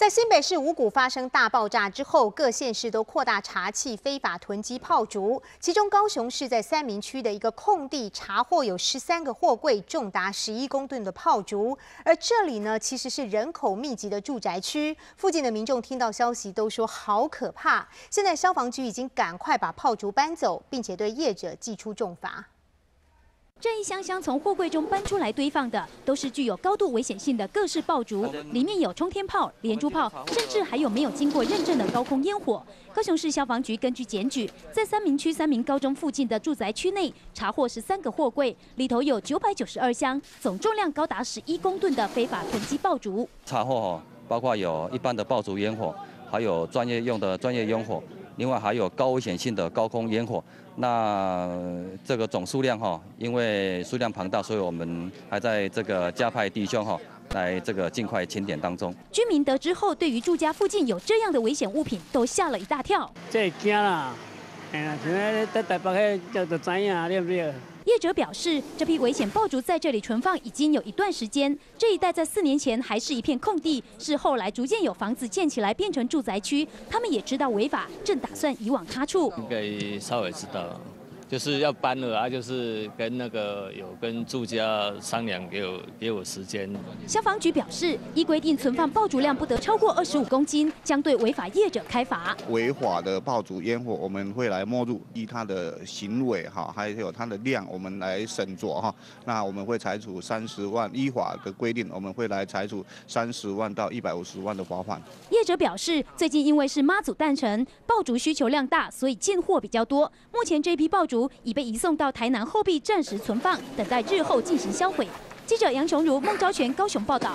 在新北市五股发生大爆炸之后，各县市都扩大查缉非法囤积炮竹。其中，高雄市在三明区的一个空地查获有十三个货柜，重达十一公吨的炮竹。而这里呢，其实是人口密集的住宅区，附近的民众听到消息都说好可怕。现在消防局已经赶快把炮竹搬走，并且对业者寄出重罚。这一箱箱从货柜中搬出来堆放的，都是具有高度危险性的各式爆竹，里面有冲天炮、连珠炮，甚至还有没有经过认证的高空烟火。高雄市消防局根据检举，在三明区三明高中附近的住宅区内，查获十三个货柜，里头有九百九十二箱，总重量高达十一公吨的非法囤积爆竹。查获哈，包括有一般的爆竹烟火，还有专业用的专业烟火。另外还有高危险性的高空烟火，那这个总数量哈，因为数量庞大，所以我们还在这个加派弟兄哈，来这个尽快清点当中。居民得知后，对于住家附近有这样的危险物品，都吓了一大跳。这惊啦，哎呀，现在在台北去叫做知影，对不对？者表示，这批危险爆竹在这里存放已经有一段时间。这一带在四年前还是一片空地，是后来逐渐有房子建起来变成住宅区。他们也知道违法，正打算移往他处。应该稍微知道。就是要搬了啊，就是跟那个有跟住家商量，给我给我时间。消防局表示，依规定存放爆竹量不得超过二十五公斤，将对违法业者开罚。违法的爆竹烟火，我们会来没入，依他的行为哈，还有他的量，我们来审酌哈。那我们会采取三十万，依法的规定，我们会来采取三十万到一百五十万的罚款。业者表示，最近因为是妈祖诞辰，爆竹需求量大，所以进货比较多。目前这批爆竹。已被移送到台南后壁暂时存放，等待日后进行销毁。记者杨琼如、孟昭全高雄报道。